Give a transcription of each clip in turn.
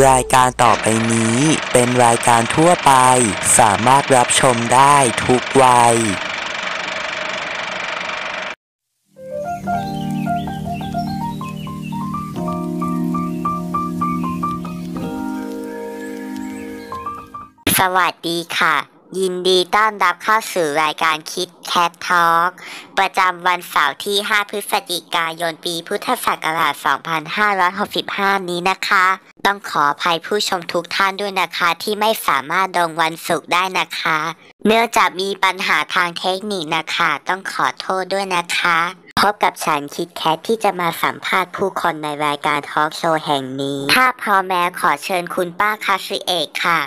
รายการต่อไปนี้เป็นรายการทั่วไป สามารถรับชมได้ทุกวัย สวัสดีค่ะ ยินดีต้อนรับเข้าสู่รายการคิดแคททอ l k ประจำวันเสาร์ที่ 5 พฤศจิกายนปีพุทธศักราช 2565 นี้นะคะ ต้องขออภัยผู้ชมทุกท่านด้วยนะคะที่ไม่สามารถลงวันศุกร์ได้นะคะ เนื่องจากมีปัญหาทางเทคนิคนะคะ ต้องขอโทษด้วยนะคะ พบกับฉันคิดแคทที่จะมาสัมภาษณ์ผู้คนในรายการทอล์กโชว์แห่งนี้ ถ้าพร้อมแล้วขอเชิญคุณป้าคาซิเอกค่ะ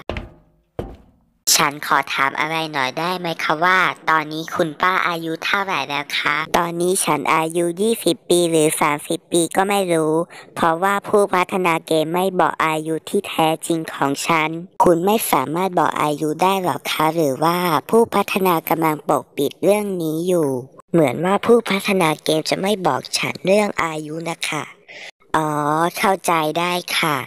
ฉันขอถามอะไรหน่อยได้ไหมคะว่า ตอนนี้คุณป้าอายุเท่าไหร่แล้วคะ ตอนนี้ฉันอายุ 20 ปีหรือ 30 ปีก็ไม่รู้ เพราะว่าผู้พัฒนาเกมไม่บอกอายุที่แท้จริงของฉัน คุณไม่สามารถบอกอายุได้หรอคะ หรือว่าผู้พัฒนากำลังปกปิดเรื่องนี้อยู่ เหมือนว่าผู้พัฒนาเกมจะไม่บอกฉันเรื่องอายุนะคะ อ๋อ เข้าใจได้ค่ะ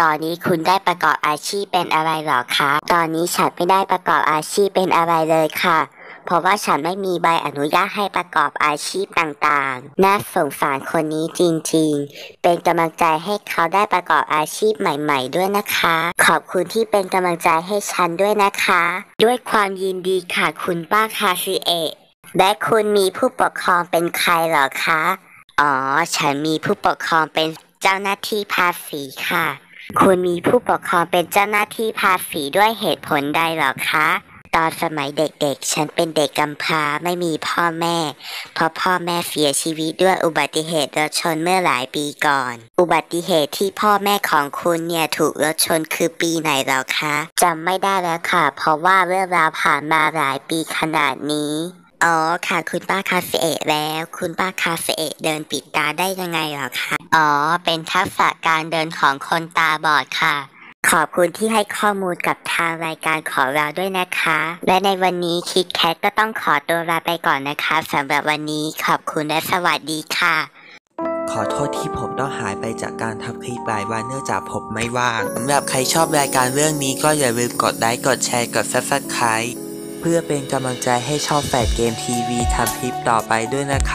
ตอนนี้คุณได้ประกอบอาชีพเป็นอะไรหรอคะ ตอนนี้ฉันไม่ได้ประกอบอาชีพเป็นอะไรเลยค่ะ เพราะว่าฉันไม่มีใบอนุญาตให้ประกอบอาชีพต่างๆ น่าสงสารคนนี้จริงๆ เป็นกำลังใจให้เขาได้ประกอบอาชีพใหม่ๆด้วยนะคะ ขอบคุณที่เป็นกำลังใจให้ฉันด้วยนะคะ ด้วยความยินดีค่ะคุณป้าคาซิเอะและคุณมีผู้ปกครองเป็นใครเหรอคะ อ๋อ ฉันมีผู้ปกครองเป็นเจ้าหน้าที่ภาษีค่ะ คุณมีผู้ปกครองเป็นเจ้าหน้าที่ภาษีด้วยเหตุผลใดหรอคะ ตอนสมัยเด็กๆ ฉันเป็นเด็กกำพร้าไม่มีพ่อแม่ เพราะพ่อแม่เสียชีวิตด้วยอุบัติเหตุรถชนเมื่อหลายปีก่อน อุบัติเหตุที่พ่อแม่ของคุณเนี่ยถูกรถชนคือปีไหนหรอคะจำไม่ได้แล้วค่ะ เพราะว่าเรื่องราวผ่านมาหลายปีขนาดนี้ อ๋อค่ะคุณป้าคาเฟเอะแล้ว คุณป้าคาเฟเอะเดินปิดตาได้ยังไงหรอคะอ๋อ เป็นทักษะการเดินของคนตาบอดค่ะ ขอบคุณที่ให้ข้อมูลกับทางรายการของเราด้วยนะคะ และในวันนี้คิดแคทก็ต้องขอตัวลาไปก่อนนะคะสำหรับวันนี้ขอบคุณและสวัสดีค่ะ ขอโทษที่ผมต้องหายไปจากการทำคลิปหลายวันเนื่องจากผมไม่ว่างสำหรับใครชอบรายการเรื่องนี้ก็อย่าลืมกดไลค์กดแชร์กด subscribe เพื่อเป็นกำลังใจให้ช่องแฟดเกมทีวีทำคลิปต่อไปด้วยนะครับ